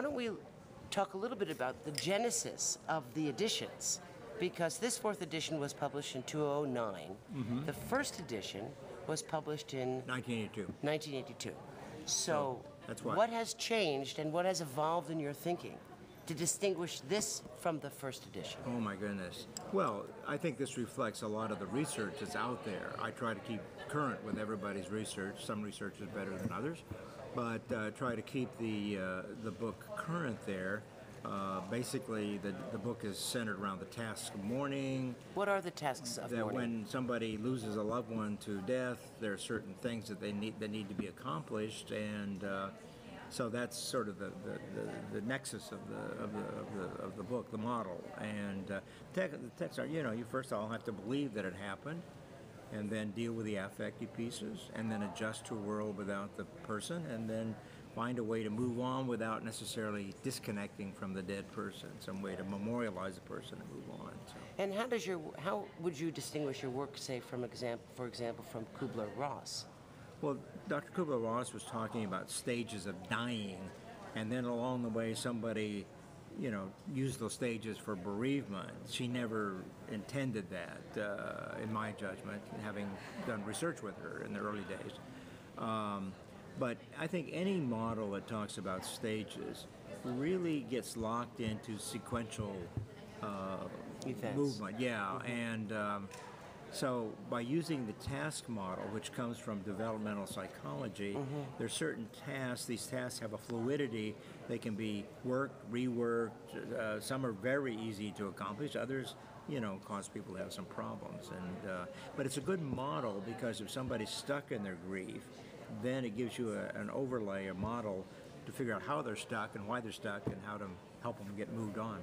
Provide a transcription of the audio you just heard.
why don't we talk a little bit about the genesis of the editions? Because this fourth edition was published in 2009. Mm-hmm. The first edition was published in 1982. 1982. So, that's why. what has changed and what has evolved in your thinking to distinguish this from the first edition? Oh my goodness. Well, I think this reflects a lot of the research that's out there. I try to keep current with everybody's research. Some research is better than others, but uh, try to keep the uh, the book current there. Uh, basically, the, the book is centered around the tasks of mourning. What are the tasks of mourning? That mourning? when somebody loses a loved one to death, there are certain things that they need that need to be accomplished, and uh, so that's sort of the, the, the, the nexus of the, of, the, of, the, of the book, the model. And uh, te- the texts are, you know, you first of all have to believe that it happened, and then deal with the affective pieces, and then adjust to a world without the person, and then find a way to move on without necessarily disconnecting from the dead person, some way to memorialize the person and move on. So. and how does your how would you distinguish your work, say, from example, for example, from Kubler Ross? Well, Dr. Kubler Ross was talking about stages of dying, and then along the way, somebody, you know, used those stages for bereavement. She never intended that, uh, in my judgment, having done research with her in the early days. Um, but I think any model that talks about stages really gets locked into sequential uh, movement. Yeah, and. Um, so, by using the task model, which comes from developmental psychology, there's certain tasks. These tasks have a fluidity. They can be worked, reworked. Uh, some are very easy to accomplish. Others, you know, cause people to have some problems. And uh, but it's a good model because if somebody's stuck in their grief, then it gives you a, an overlay, a model to figure out how they're stuck and why they're stuck and how to help them get moved on.